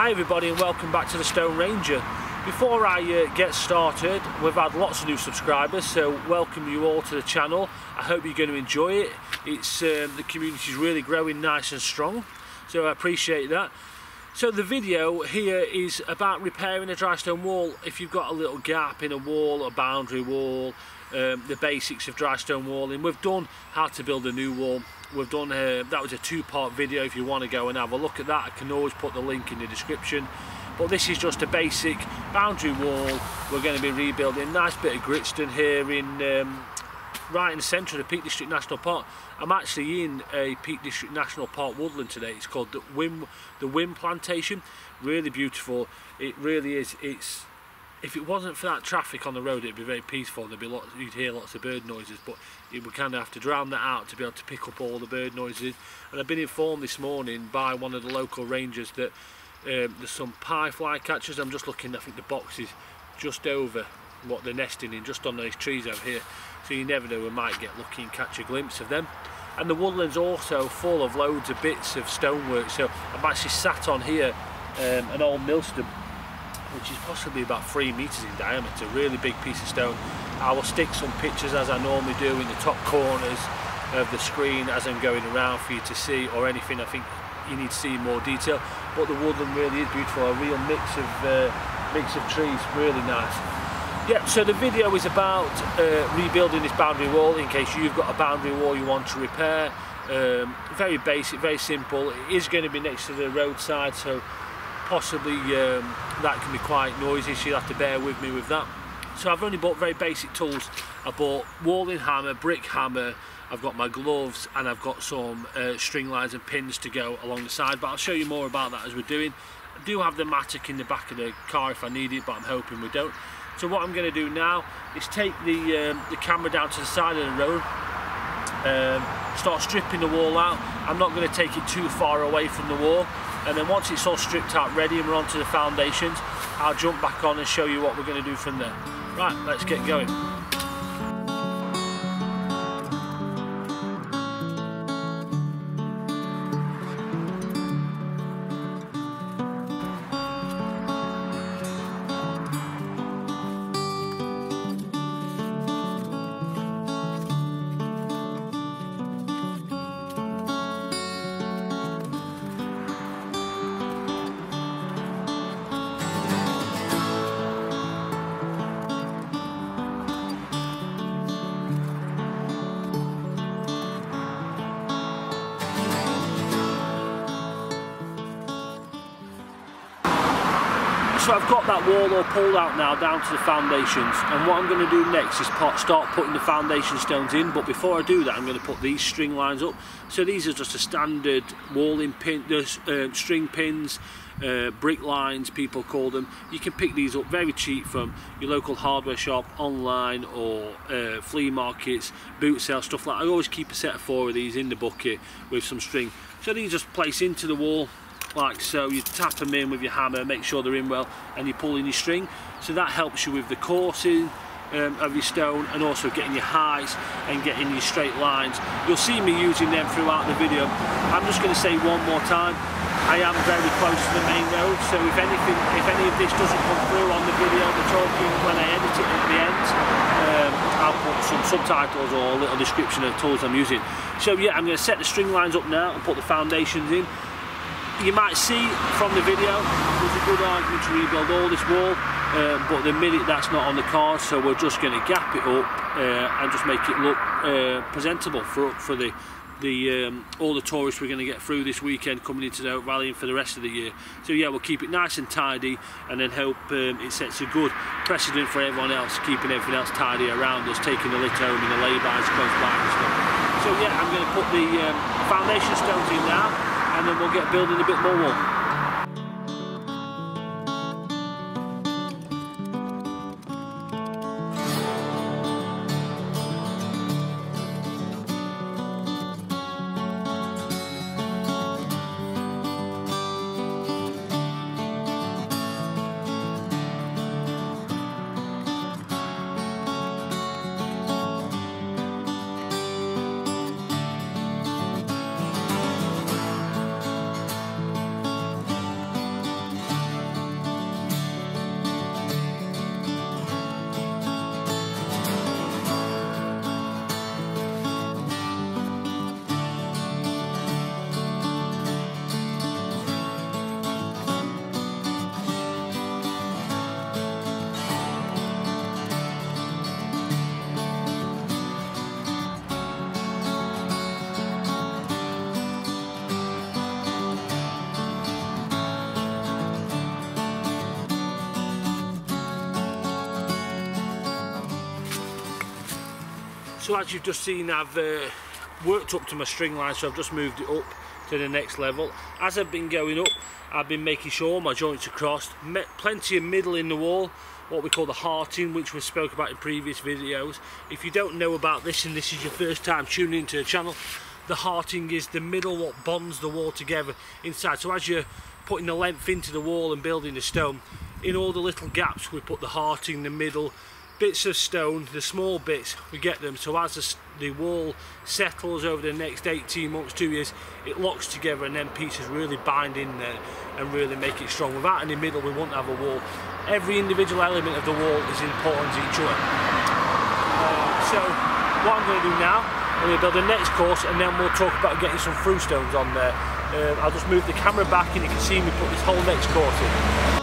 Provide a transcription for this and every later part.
Hi everybody and welcome back to the Stone Ranger. Before I uh, get started, we've had lots of new subscribers, so welcome you all to the channel. I hope you're going to enjoy it. It's um, The community is really growing nice and strong, so I appreciate that. So the video here is about repairing a dry stone wall. If you've got a little gap in a wall, a boundary wall, um, the basics of dry stone walling. We've done how to build a new wall. We've done, uh, that was a two-part video if you want to go and have a look at that. I can always put the link in the description. But this is just a basic boundary wall. We're going to be rebuilding. A nice bit of gritstone here in um, right in the centre of the Peak District National Park. I'm actually in a Peak District National Park woodland today. It's called the Wim, the Wim Plantation. Really beautiful. It really is. It's if it wasn't for that traffic on the road, it'd be very peaceful. There'd be lots, you'd hear lots of bird noises, but you would kind of have to drown that out to be able to pick up all the bird noises. And I've been informed this morning by one of the local rangers that um, there's some pied flycatchers. I'm just looking, I think the box is just over what they're nesting in, just on those trees over here. So you never know, we might get lucky and catch a glimpse of them. And the woodland's also full of loads of bits of stonework. So I'm actually sat on here, um, an old millstone which is possibly about three meters in diameter, really big piece of stone. I will stick some pictures as I normally do in the top corners of the screen as I'm going around for you to see or anything I think you need to see more detail. But the woodland really is beautiful, a real mix of uh, mix of trees, really nice. Yeah, so the video is about uh, rebuilding this boundary wall in case you've got a boundary wall you want to repair. Um, very basic, very simple. It is going to be next to the roadside, so possibly um, that can be quite noisy so you'll have to bear with me with that. So I've only bought very basic tools. I bought walling hammer, brick hammer I've got my gloves and I've got some uh, string lines and pins to go along the side but I'll show you more about that as we're doing. I do have the mattock in the back of the car if I need it but I'm hoping we don't. So what I'm going to do now is take the, um, the camera down to the side of the road um, start stripping the wall out. I'm not going to take it too far away from the wall and then once it's all stripped out ready and we're onto the foundations I'll jump back on and show you what we're going to do from there. Right let's get going so I've got that wall all pulled out now down to the foundations. And what I'm going to do next is start putting the foundation stones in. But before I do that I'm going to put these string lines up. So these are just a standard walling pin, uh, string pins uh, brick lines people call them. You can pick these up very cheap from your local hardware shop online or uh, flea markets boot sale stuff like that. I always keep a set of four of these in the bucket with some string. So these just place into the wall like so you tap them in with your hammer make sure they're in well and you pull in your string. So that helps you with the coursing um, of your stone and also getting your heights and getting your straight lines. You'll see me using them throughout the video. I'm just going to say one more time I am very close to the main road so if anything if any of this doesn't come through on the video the talking when I edit it at the end um, I'll put some subtitles or a little description of tools I'm using. So yeah I'm going to set the string lines up now and put the foundations in you might see from the video there's a good argument to rebuild all this wall uh, but the minute that's not on the card so we're just going to gap it up uh, and just make it look uh, presentable for for the the um, all the tourists we're going to get through this weekend coming into the Valley and for the rest of the year. So yeah we'll keep it nice and tidy and then hope um, it sets a good precedent for everyone else keeping everything else tidy around us taking the lit home and the lay-bys close by and stuff. So yeah I'm going to put the um, foundation stones in now and then we'll get building a bit more. So as you've just seen I've uh, worked up to my string line so I've just moved it up to the next level. As I've been going up I've been making sure my joints are crossed, plenty of middle in the wall what we call the hearting which we spoke about in previous videos. If you don't know about this and this is your first time tuning into the channel the hearting is the middle what bonds the wall together inside so as you're putting the length into the wall and building the stone in all the little gaps we put the hearting the middle bits of stone the small bits we get them so as the, the wall settles over the next 18 months two years it locks together and then pieces really bind in there and really make it strong without any middle we won't have a wall every individual element of the wall is important to each other uh, so what I'm going to do now I'm going to build the next course and then we'll talk about getting some through stones on there. Um, I'll just move the camera back and you can see me put this whole next course in.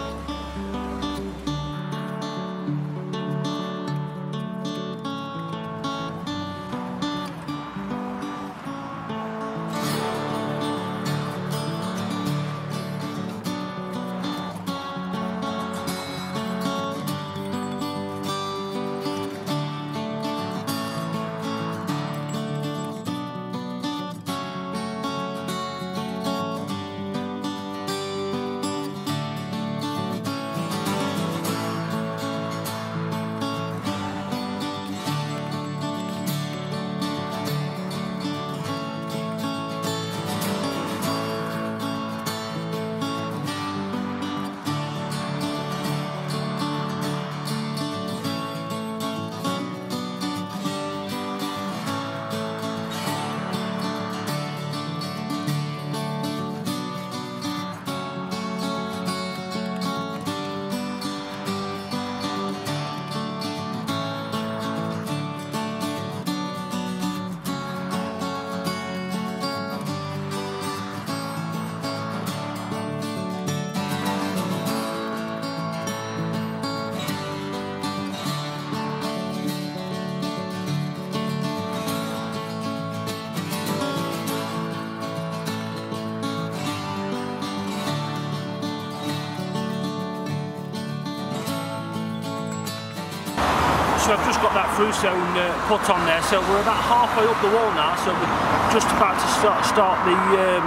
So I've just got that through stone uh, put on there. So we're about halfway up the wall now so we're just about to start, start the um,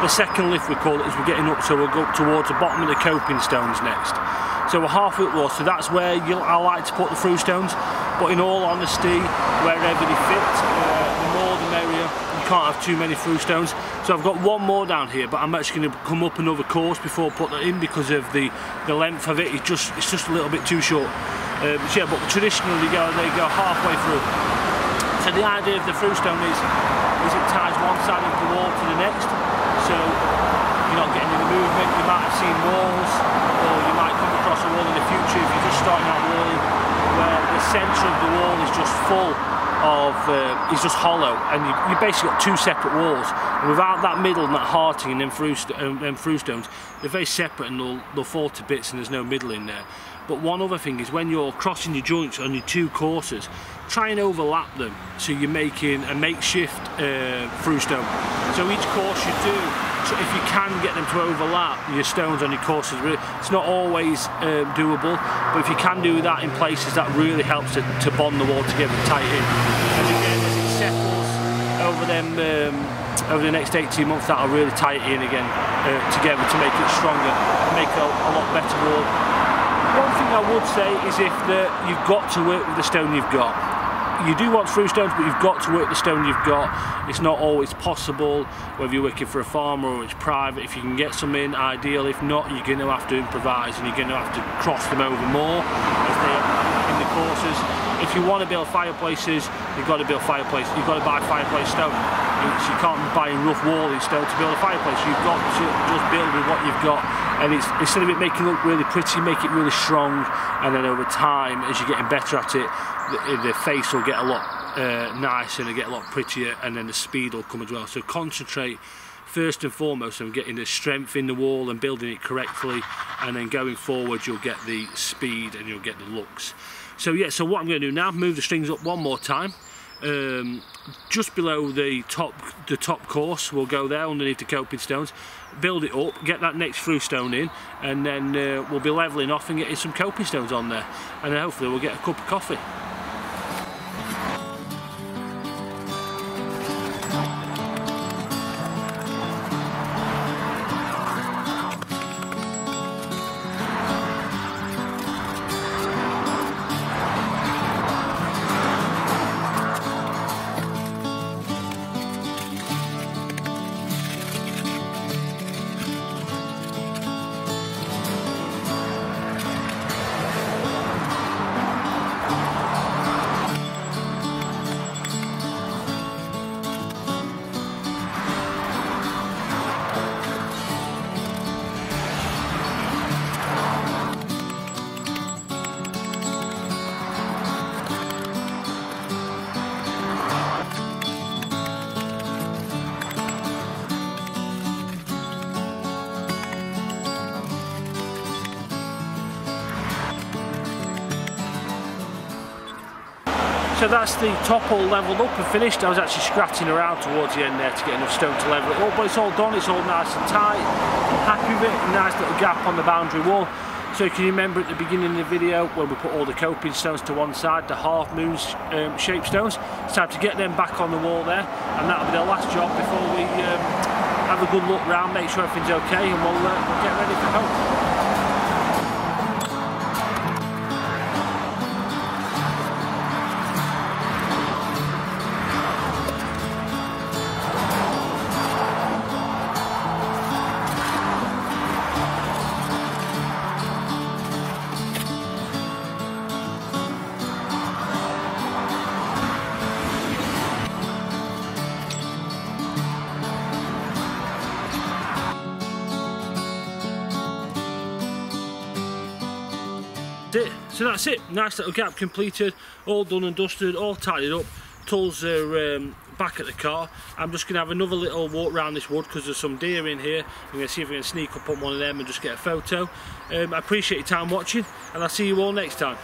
the second lift we call it as we're getting up. So we'll go towards the bottom of the coping stones next. So we're halfway up the wall so that's where I like to put the through stones. But in all honesty wherever they fit uh, the more the merrier. You can't have too many through stones. So I've got one more down here but I'm actually going to come up another course before I put that in because of the the length of it. It's just it's just a little bit too short um, so yeah, but traditionally they go, they go halfway through. So the idea of the through stone is, is it ties one side of the wall to the next. So you're not getting any movement. You might have seen walls, or you might come across a wall in the future if you're just starting out walling, where the centre of the wall is just full of uh, is just hollow and you, you basically got two separate walls and without that middle and that hearting and then through, um, and through stones they're very separate and they'll, they'll fall to bits and there's no middle in there but one other thing is when you're crossing your joints on your two courses, try and overlap them so you're making a makeshift uh, through stone. So each course you do, so if you can get them to overlap your stones on your courses, it's not always uh, doable, but if you can do that in places, that really helps to, to bond the wall together tight in. And again, as it settles over them um, over the next 18 months that'll really tie it in again uh, together to make it stronger make a, a lot better wall I would say is if the, you've got to work with the stone you've got. You do want through stones, but you've got to work the stone you've got. It's not always possible, whether you're working for a farmer or it's private. If you can get some in, ideal. If not, you're going to have to improvise and you're going to have to cross them over more in the courses. If you want to build fireplaces, you've got to build fireplaces. You've got to buy fireplace stone. You can't buy rough walling stone to build a fireplace. You've got to just build with what you've got and it's instead of it making it look really pretty make it really strong and then over time as you're getting better at it the, the face will get a lot uh, nicer and get a lot prettier and then the speed will come as well. So concentrate first and foremost on getting the strength in the wall and building it correctly and then going forward you'll get the speed and you'll get the looks. So yeah so what I'm going to do now move the strings up one more time. Um, just below the top the top course we'll go there underneath the coping stones build it up get that next through stone in and then uh, we'll be leveling off and getting some coping stones on there. And then hopefully we'll get a cup of coffee So that's the top all levelled up and finished. I was actually scratching around towards the end there to get enough stone to level it up, but it's all done, it's all nice and tight. Happy with it, nice little gap on the boundary wall. So you can remember at the beginning of the video when we put all the coping stones to one side, the half moon um, shaped stones, it's time to get them back on the wall there and that'll be the last job before we um, have a good look round, make sure everything's okay and we'll, uh, we'll get ready for home. So that's it. Nice little gap completed, all done and dusted, all tidied up. Tools are um, back at the car. I'm just to have another little walk around this wood because there's some deer in here. I'm to see if we can sneak up on one of them and just get a photo. Um, I appreciate your time watching and I'll see you all next time.